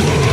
Whoa.